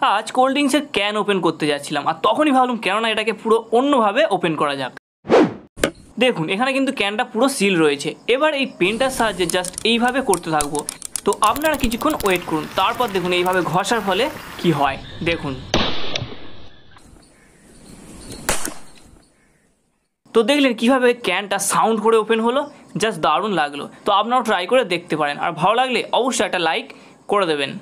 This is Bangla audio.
হ্যাঁ, আজ কোল্ড ড্রিঙ্কসের ক্যান ওপেন করতে যাচ্ছিলাম। আর তখনই ভাবলাম, কেননা এটাকে পুরো অন্যভাবে ওপেন করা যাক। দেখুন, এখানে কিন্তু ক্যানটা পুরো সিল রয়েছে। এবার এই পেনটার সাহায্যে জাস্ট এইভাবে করতে থাকব। তো আপনারা কিছুক্ষণ ওয়েট করুন। তারপর দেখুন, এইভাবে ঘষার ফলে কি হয়। দেখুন। তো দেখলেন কীভাবে ক্যানটা সাউন্ড করে ওপেন হলো। জাস্ট দারুণ লাগল। তো আপনারাও ট্রাই করে দেখতে পারেন। আর ভালো লাগলে অবশ্যই একটা লাইক করে দেবেন।